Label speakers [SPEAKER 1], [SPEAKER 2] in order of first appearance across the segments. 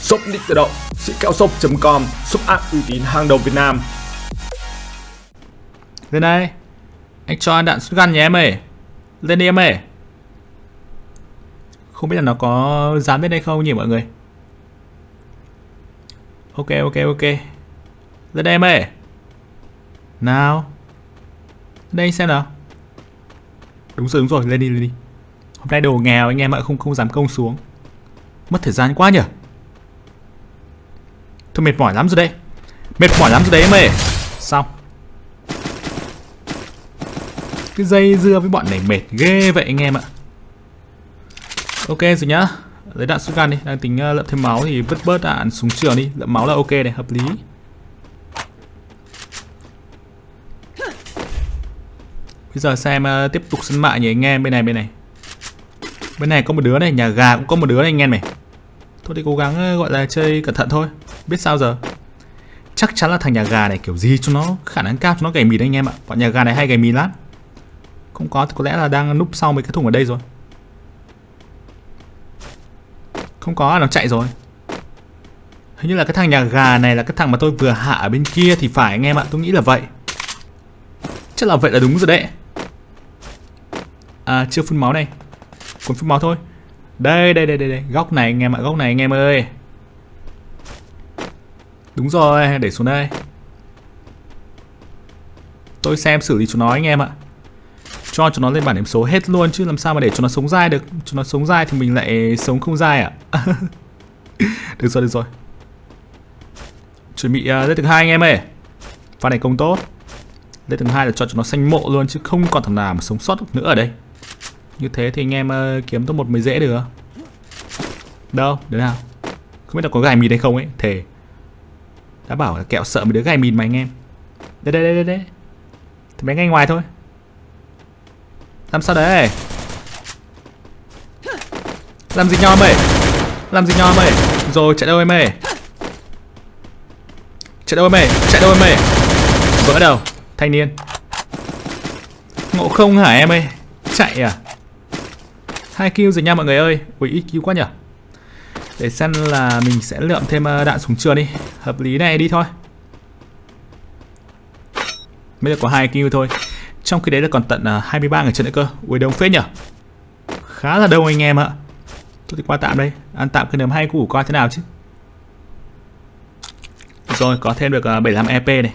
[SPEAKER 1] Shop Nick tự động, sĩ kẹo shop.com, shop app uy tín hàng đầu Việt Nam.
[SPEAKER 2] Lên đây Anh cho đạn shotgun nhé em ơi. Lên đi em ơi. Không biết là nó có dám lên đây không nhỉ mọi người? Ok ok ok. Lên đây em ơi. Nào. Đây xem nào. Đúng rồi đúng rồi lên đi lên đi. Hôm nay đồ nghèo anh em ạ không không dám công xuống. Mất thời gian quá nhỉ? Thôi mệt mỏi lắm rồi đây. Mệt mỏi lắm rồi đấy em ơi. Xong cái dây dưa với bọn này mệt ghê vậy anh em ạ. Ok rồi nhá. Lấy đạn shotgun đi, đang tính ờ, uh, lượm thêm máu thì vứt bớt đạn súng trường đi. Lượm máu là ok này, hợp lý. Bây giờ xem uh, tiếp tục sân mại nhỉ anh em. Bên này bên này. Bên này có một đứa này, nhà gà cũng có một đứa này anh em này. Thôi thì cố gắng uh, gọi là chơi cẩn thận thôi. Biết sao giờ? Chắc chắn là thằng nhà gà này kiểu gì cho nó khả năng cao cho nó gầy mìn anh em ạ. Bọn nhà gà này hay gầy mìn lắm. Không có thì có lẽ là đang núp sau mấy cái thùng ở đây rồi. Không có nó chạy rồi. Hình như là cái thằng nhà gà này là cái thằng mà tôi vừa hạ ở bên kia thì phải anh em ạ Tôi nghĩ là vậy. Chắc là vậy là đúng rồi đấy. À chưa phun máu này Còn phun máu thôi. Đây đây đây đây, đây. góc này anh em ạ Góc này anh em ơi. Đúng rồi để xuống đây. Tôi xem xử lý chúng nó anh em ạ. Cho chúng nó lên bản điểm số hết luôn chứ làm sao mà để cho nó sống dai được. Cho nó sống dai thì mình lại sống không dai à được rồi được rồi. Chuẩn bị uh, lên thứ hai anh em ơi. Pha này công tốt. Lên thứ hai là cho chúng nó xanh mộ luôn chứ không còn thằng nào mà sống sót được nữa ở đây. Như thế thì anh em uh, kiếm top một mới dễ được. Đâu đứa nào? Không biết là có gài mì hay không ấy. Thề đã bảo là kẹo sợ mấy đứa gài mìn mà anh em. Đây đây đây đây đây. Thì bé ngay ngoài thôi. Làm sao đấy? Làm gì nho mày Làm gì nho mày Rồi, chạy đâu em ơi? Chạy đâu em ơi? Chạy đâu em ơi? Vỡ đầu, Thanh niên. Ngộ không hả em ơi? Chạy à? Hai kill rồi nha mọi người ơi. Ui, ít kill quá nhở? Để xem là mình sẽ lượm thêm ờ, đạn súng trường đi. Hợp lý này, đi thôi. Bây giờ có hai kill thôi. Trong khi đấy là còn tận ờ, 23 người trận nữa cơ. Ui, đông phết nhở. Khá là đông anh em ạ. Tôi thì qua tạm đây. Ăn tạm cái nấm hay củ coi thế nào chứ? Rồi, có thêm được ờ, 75 EP này.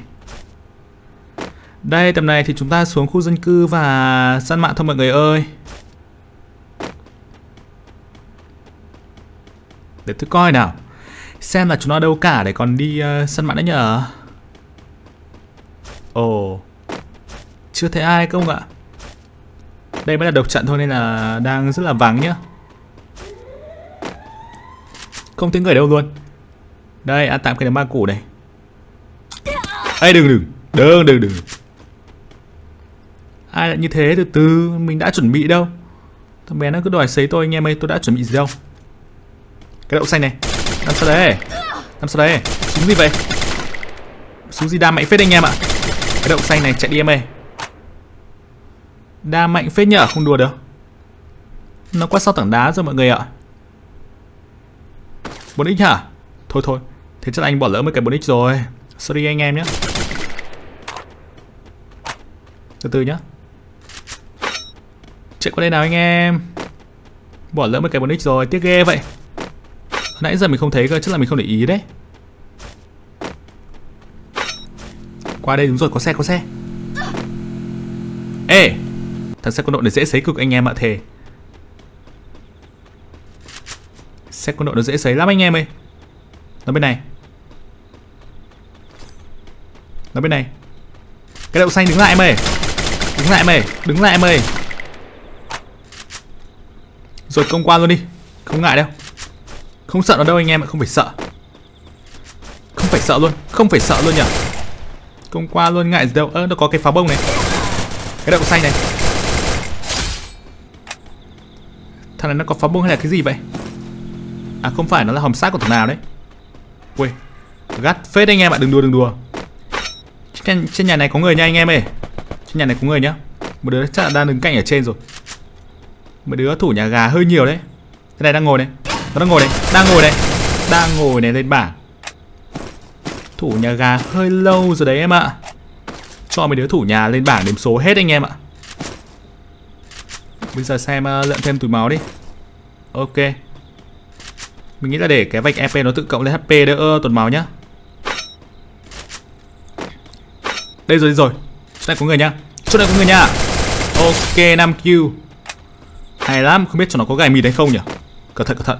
[SPEAKER 2] Đây, tầm này thì chúng ta xuống khu dân cư và săn mạng thôi mọi người ơi. Để tôi coi nào. Xem là chúng nó đâu cả để còn đi uh, săn mạng đấy nhở Ồ. Oh. Chưa thấy ai không ạ? Đây mới là độc trận thôi nên là đang rất là vắng nhá. Không thấy người đâu luôn. Đây ăn tạm cái đám ba củ này. Ê đừng đừng. Đừng đừng đừng. Ai lại như thế? Từ từ Mình đã chuẩn bị đâu. Thằng bé nó cứ đòi xấy tôi anh em ơi Tôi đã chuẩn bị gì đâu. Cái đậu xanh này. Làm sao đấy Làm sao đấy Súng gì vậy? Súng gì? Đa mạnh phết anh em ạ. Cái đậu xanh này chạy đi em ơi. Đa mạnh phết nhở? Không đùa được. Nó qua sau tảng đá rồi mọi người ạ. 4x hả? Thôi thôi. Thế chắc anh bỏ lỡ mấy cái 4x rồi. Sorry anh em nhé Từ từ nhá. Chạy qua đây nào anh em. Bỏ lỡ mấy cái 4x rồi. Tiếc ghê vậy. Nãy giờ mình không thấy cơ, Chắc là mình không để ý đấy. Qua đây đúng rồi, có xe có xe. Ê! Thằng xe quân đội này dễ sấy cực anh em ạ, thề. Xe quân đội nó dễ sấy lắm anh em ơi. Nó bên này. Nó bên này. Cái đậu xanh đứng lại em ơi. Đứng lại em ơi, Đứng lại em ơi. Rồi công qua luôn đi. Không ngại đâu. Không sợ nó đâu anh em ạ Không phải sợ. Không phải sợ luôn Không phải sợ luôn nhỉ? Công qua luôn ngại gì đâu. Ơ nó có cái pháo bông này. Cái đậu xanh này. Thằng này nó có pháo bông hay là cái gì vậy? À không phải nó là hòm xác của thằng nào đấy? Ui Gắt phết anh em ạ đừng đùa đừng đùa. Trên, trên nhà này có người nha anh em ơi. Trên nhà này có người nhá. Một đứa chắc là đang đứng cạnh ở trên rồi. Một đứa thủ nhà gà hơi nhiều đấy. Thế này đang ngồi này. Nó đang ngồi đấy Đang ngồi đấy đang ngồi này lên bảng Thủ nhà gà hơi lâu rồi đấy em ạ. Cho mấy đứa thủ nhà lên bảng điểm số hết anh em ạ. Bây giờ xem uh, lượn thêm túi máu đi. Ok. Mình nghĩ là để cái vạch EP nó tự cộng lên HP đỡ ờ, tuần máu nhá. Đây rồi, đây rồi. Chỗ này có người nhá. Chỗ này có người nhá. Ok 5 Q Hay lắm, không biết cho nó có gài mịt hay không nhỉ? Cẩn thận, cẩn thận.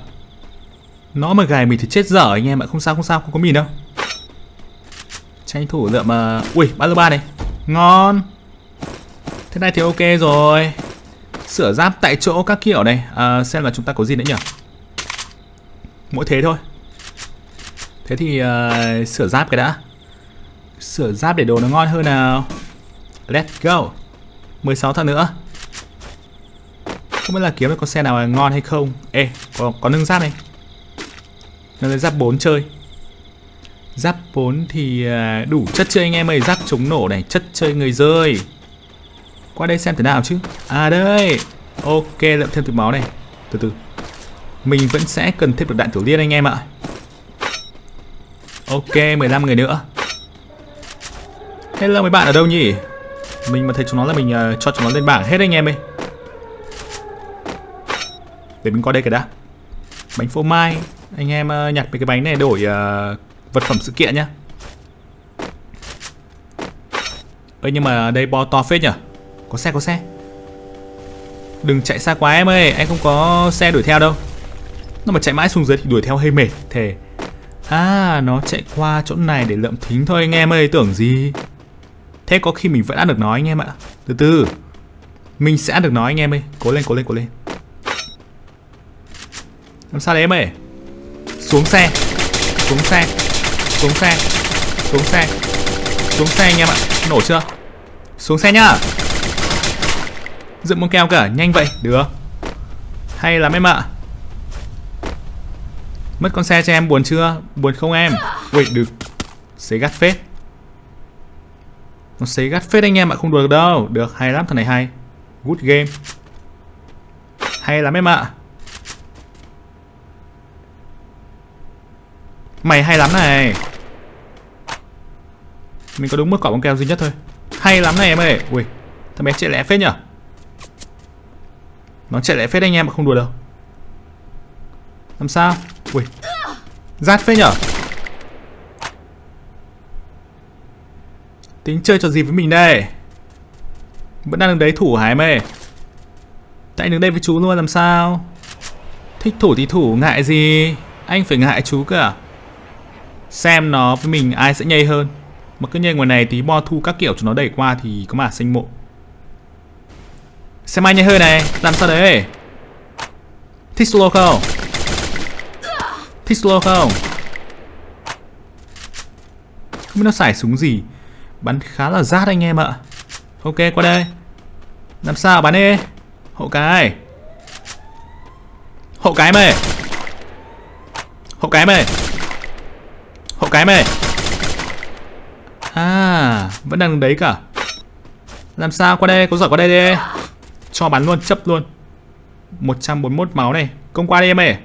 [SPEAKER 2] Nó mà gài mình thì chết dở anh em ạ Không sao, không sao, không có mịt đâu. Tranh thủ lượm mà Ui, ba ba này. Ngon. Thế này thì ok rồi. Sửa giáp tại chỗ các kiểu này à, Xem là chúng ta có gì nữa nhỉ? Mỗi thế thôi. Thế thì uh, sửa giáp cái đã. Sửa giáp để đồ nó ngon hơn nào. Let's go. 16 thằng nữa. Không biết là kiếm được con xe nào ngon hay không. Ê, có, có nâng giáp này nó lên giáp 4 chơi. Giáp 4 thì à, đủ chất chơi anh em ơi. Giáp chống nổ này, chất chơi người rơi. Qua đây xem thế nào chứ? À đây. Ok, lượm thêm từ máu này. Từ từ. Mình vẫn sẽ cần thêm được đạn tiểu liên anh em ạ. Ok, 15 người nữa. Hello mấy bạn ở đâu nhỉ? Mình mà thấy chúng nó là mình uh, cho chúng nó lên bảng hết anh em ơi. Để mình qua đây cái đã. Bánh phô mai. Anh em uh, nhặt mấy cái bánh này đổi uh, vật phẩm sự kiện nhá. Ơ nhưng mà đây bo to phết nhở? Có xe có xe. Đừng chạy xa quá em ơi Anh không có xe đuổi theo đâu. Nó mà chạy mãi xuống dưới thì đuổi theo hơi mệt Thề. À nó chạy qua chỗ này để lượm thính thôi anh em ơi Tưởng gì. Thế có khi mình vẫn ăn được nó anh em ạ. Từ từ. Mình sẽ ăn được nó anh em ơi. Cố lên cố lên cố lên. Làm sao đấy em ơi? Xuống xe. Xuống xe. Xuống xe. Xuống xe. Xuống xe anh em ạ. Nổ chưa? Xuống xe nhá. Dựng một keo cả Nhanh vậy. Được. Hay lắm em ạ. Mất con xe cho em buồn chưa? Buồn không em? Ui được. Xế gắt phết. Nó xế gắt phết anh em ạ, Không đùa được đâu. Được, hay lắm, thằng này hay. Good game. Hay lắm em ạ. Mày hay lắm này. Mình có đúng mức quả bóng keo duy nhất thôi. Hay lắm này em ơi. Ui, Thằng bé chạy lẽ phết nhở? Nó chạy lẽ phết anh em mà không đùa đâu. Làm sao? Ui, Rát phết nhở? Tính chơi trò gì với mình đây? Vẫn đang đứng đấy thủ hả em ơi? Tại đứng đây với chú luôn, làm sao? Thích thủ thì thủ, ngại gì? Anh phải ngại chú cơ à? Xem nó với mình, ai sẽ nhây hơn. Mà cứ nhây ngoài này tí, bo thu các kiểu cho nó đẩy qua thì có mà sinh mộ. Xem ai nhây hơn này, Làm sao đấy? Thích slow không? Thích slow không? Không biết nó xài súng gì. Bắn khá là rát anh em ạ. Ok, qua đây. Làm sao, bắn đi. Hộ cái. Hộ cái mày. Hộ cái mày. Hộ cái mày. À Vẫn đang đấy cả. Làm sao qua đây? Có giỏi qua đây đi Cho bắn luôn, chấp luôn. 141 máu này. Công qua đi em ơi.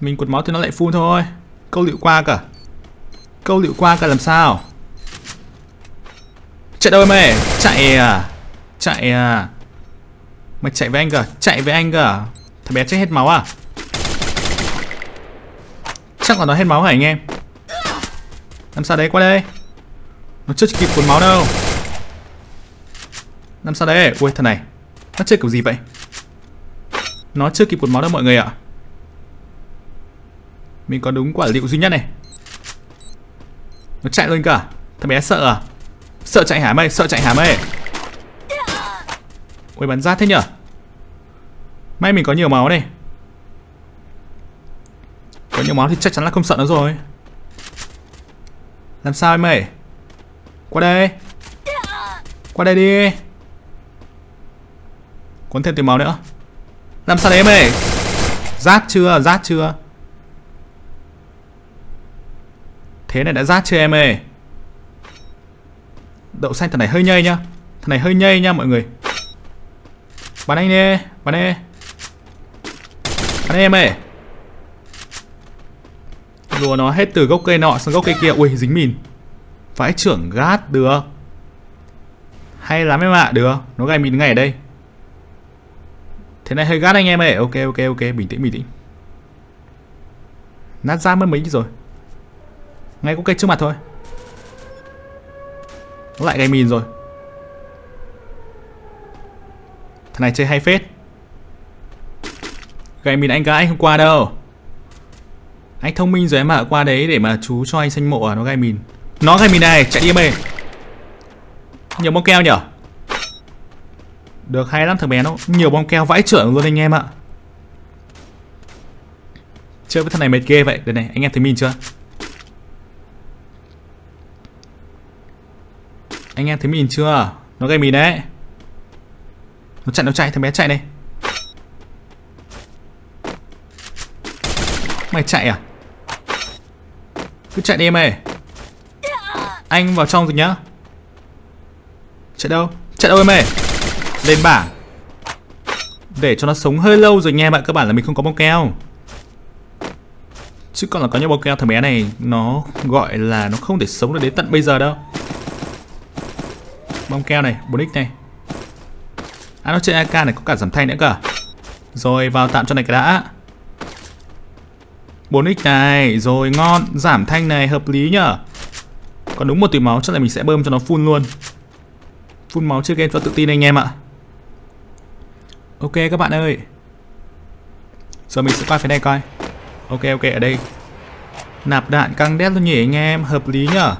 [SPEAKER 2] Mình cột máu thì nó lại full thôi. Câu liệu qua cả. Câu liệu qua cả làm sao? Chạy đâu em ơi? Chạy à? Chạy à? Mày chạy với anh cả Chạy với anh cả Thằng bé chết hết máu à? Chắc là nó hết máu hả anh em? Làm sao đấy, qua đây. Nó chưa kịp cuốn máu đâu. Làm sao đấy? Ui thằng này. Nó chơi kiểu gì vậy? Nó chưa kịp cuốn máu đâu mọi người ạ. Mình có đúng quả liệu duy nhất này. Nó chạy luôn cả à? Thằng bé sợ à? Sợ chạy hả mày? Sợ chạy hả mày? Ui, bắn rát thế nhở? May mình có nhiều máu này. Có nhiều máu thì chắc chắn là không sợ nó rồi. Làm sao em ơi? Qua đây. Qua đây đi. Cuốn thêm tiền máu nữa. Làm sao đấy em ơi? Rát chưa? Rát chưa? Thế này đã rát chưa em ơi? Đậu xanh thằng này hơi nhây nhá. Thằng này hơi nhây nha mọi người. Bắn anh đi, Bắn đi. Bắn em ơi. Lùa nó hết từ gốc cây nọ sang gốc cây kia. Ui, dính mìn. Vãi trưởng gát được. Hay lắm em ạ, Được. Nó gài mìn ngay ở đây. Thế này hơi gắt anh em ơi. Ok ok ok. Bình tĩnh bình tĩnh. Nát ra mất mấy rồi. Ngay có cây trước mặt thôi. Nó lại gài mìn rồi. Thằng này chơi hay phết. Gài mìn anh gái hôm qua đâu? Anh thông minh rồi em ạ, Qua đấy để mà chú cho anh xanh mộ à Nó gai mìn. Nó gai mìn này, chạy đi em ơi. Nhiều bom keo nhở? Được, hay lắm, thằng bé nó Nhiều bom keo vãi trưởng luôn anh em ạ. Chơi với thằng này mệt ghê vậy. Đây này, anh em thấy mình chưa? Anh em thấy mình chưa? Nó gây mình đấy. Nó chạy nó chạy, thằng bé chạy đây Mày chạy à? Cứ chạy đi em ơi. Anh vào trong rồi nhá. Chạy đâu? Chạy đâu em ơi? Lên bảng. Để cho nó sống hơi lâu rồi nha bạn, Cơ bản là mình không có bông keo. Chứ còn là có những bông keo thằng bé này, Nó gọi là nó không thể sống được đến tận bây giờ đâu. Bông keo này 4x này. À nó chơi AK này, có cả giảm thanh nữa cả Rồi, vào tạm cho này cái đã. 4x này. Rồi, ngon. Giảm thanh này, hợp lý nhở Còn đúng một tùy máu, chắc là mình sẽ bơm cho nó full luôn. Full máu chơi game cho tự tin anh em ạ. Ok, các bạn ơi. Giờ mình sẽ qua phía này coi. Ok ok, ở đây. Nạp đạn căng đét luôn nhỉ anh em. Hợp lý nhở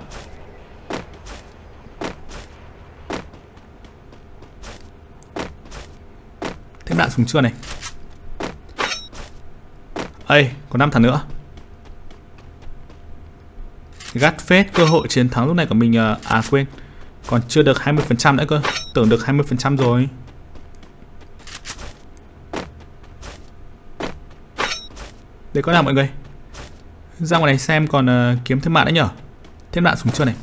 [SPEAKER 2] Thêm đạn súng chưa này? Ây, còn 5 thằng nữa. Gắt phết cơ hội chiến thắng lúc này của mình à, à quên. Còn chưa được 20% nữa cơ. Tưởng được 20% rồi. Để có nào mọi người? Ra ngoài này xem còn uh, kiếm thêm bạn nữa nhở? Thêm bạn xuống chưa này?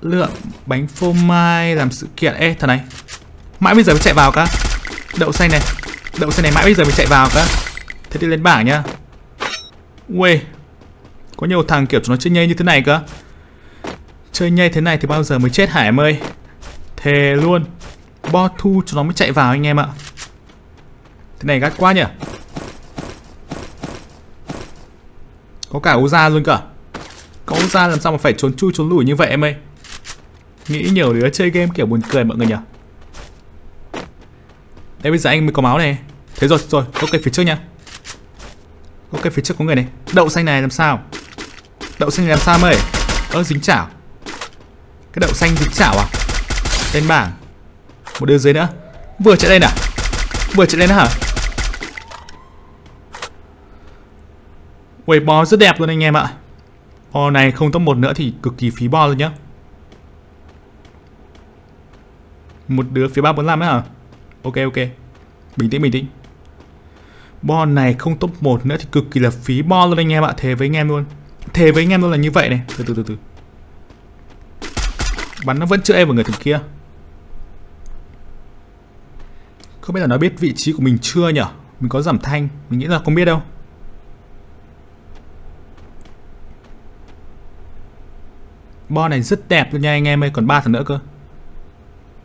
[SPEAKER 2] Lượng bánh phô mai làm sự kiện. Ê thằng này. Mãi bây giờ mới chạy vào cả Đậu xanh này. Đậu xanh này mãi bây giờ mới chạy vào cả Thế thì lên bảng nhá. Ui Có nhiều thằng kiểu chúng nó chơi nhây như thế này cơ. Chơi nhây thế này thì bao giờ mới chết hả em ơi? Thề luôn, Bo thu cho nó mới chạy vào anh em ạ. Thế này gắt quá nhỉ? Có cả uza luôn cả Có uza làm sao mà phải trốn chui trốn lủi như vậy em ơi? Nghĩ nhiều đứa chơi game kiểu buồn cười mọi người nhỉ? Đây bây giờ anh mới có máu này. Thế rồi rồi, ok, phía trước nha Ok, phía trước có người này. Đậu xanh này làm sao? Đậu xanh này làm sao mày? Ơ, dính chảo. Cái đậu xanh dính chảo à? Lên bảng. Một đứa dưới nữa. Vừa chạy lên à? Vừa chạy lên hả? Quầy bò rất đẹp luôn anh em ạ. Bò này không top 1 nữa thì cực kỳ phí bo luôn nhá. Một đứa phía 345 ấy hả? Ok ok. Bình tĩnh bình tĩnh. Bon này không top 1 nữa thì cực kỳ là phí bon luôn anh em ạ. Thề với anh em luôn. Thề với anh em luôn là như vậy này. Từ từ từ từ. Bắn nó vẫn chưa em vào người thằng kia. Không biết là nó biết vị trí của mình chưa nhở? Mình có giảm thanh. Mình nghĩ là không biết đâu. Bo này rất đẹp luôn nha anh em ơi. Còn ba thằng nữa cơ.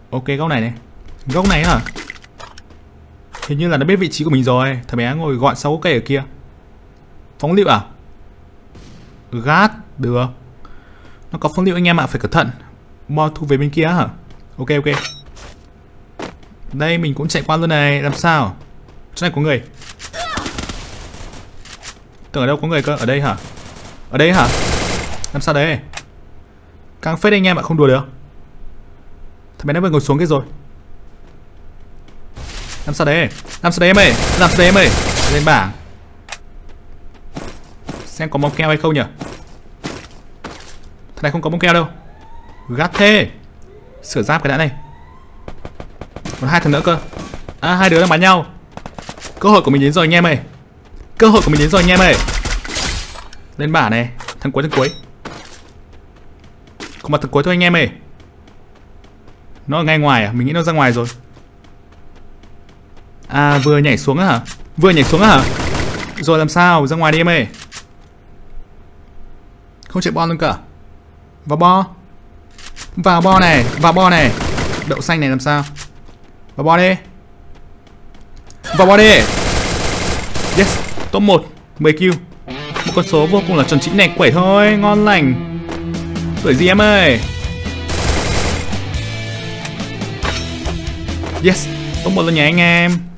[SPEAKER 2] Ok, góc này này. Góc này hả? Hình như là nó biết vị trí của mình rồi. Thằng bé ngồi gọn sau cây ở kia. Phóng liệu à? Gát, Được. Nó có phóng liệu anh em ạ, Phải cẩn thận. Bo thu về bên kia hả? Ok ok. Đây, mình cũng chạy qua luôn này, Làm sao? Chỗ này có người. Tưởng ở đâu có người cơ? Ở đây hả? Ở đây hả? Làm sao đấy? Căng phết anh em ạ, Không đùa được. Thằng bé nó vừa ngồi xuống cái rồi làm sao đấy Làm sao đấy em ơi. Làm sao đấy em ơi. Lên bảng. Xem có bóng keo hay không nhỉ? Thằng này không có bóng keo đâu. Gắt thế. Sửa giáp cái đã này. Còn hai thằng nữa cơ. À hai đứa đang bắn nhau. Cơ hội của mình đến rồi anh em ơi. Cơ hội của mình đến rồi anh em ơi. Lên bảng này. Thằng cuối thằng cuối. Còn mặt thằng cuối thôi anh em ơi. Nó ở ngay ngoài à? Mình nghĩ nó ra ngoài rồi. À vừa nhảy xuống á hả Vừa nhảy xuống á hả Rồi làm sao? Ra ngoài đi em ơi. Không chạy bo luôn cả. À? Vào bo. Vào bo này, vào bo này. Đậu xanh này làm sao? Vào bo đi. Vào bo đi. Yes, top 1, 10 kill. Một con số vô cùng là tròn chỉnh này quẩy thôi, ngon lành. Tuổi gì em ơi? Yes, top 1 luôn nhà anh em.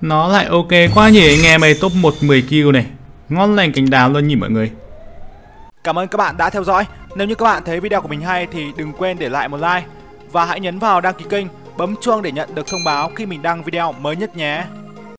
[SPEAKER 2] Nó lại ok quá nhỉ anh em ơi, top 1 10 kill này. Ngon lành cánh đào luôn nhỉ mọi người.
[SPEAKER 3] Cảm ơn các bạn đã theo dõi. Nếu như các bạn thấy video của mình hay thì đừng quên để lại một like và hãy nhấn vào đăng ký kênh, bấm chuông để nhận được thông báo khi mình đăng video mới nhất nhé.